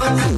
Oh,